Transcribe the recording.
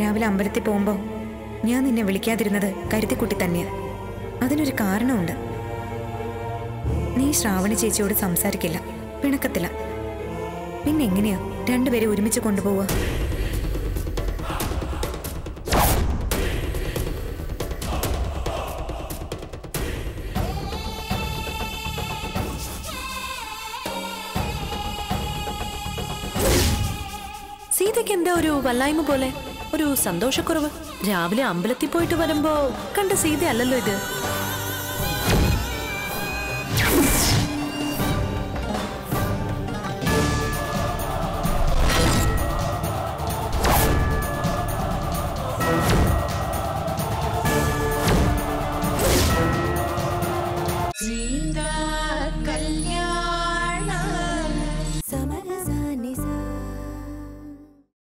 രാവിലെ അമ്പലത്തിൽ പോകുമ്പോൾ ഞാൻ നിന്നെ വിളിക്കാതിരുന്നത് കരുത്തിക്കുട്ടി തന്നെയാ. അതിനൊരു കാരണമുണ്ട്. നീ ശ്രാവണി ചേച്ചിയോട് സംസാരിക്കില്ല. പിണക്കത്തില്ല. പിന്നെ എങ്ങനെയാ രണ്ടുപേരെ ഒരുമിച്ച് കൊണ്ടുപോവുക? സീതയ്ക്ക് എന്താ ഒരു വല്ലായ്മ പോലെ. ഒരു സന്തോഷക്കുറവ്. രാവിലെ അമ്പലത്തിൽ പോയിട്ട് വരുമ്പോ കണ്ട സീതയല്ലല്ലോ ഇത്. കല്യാണ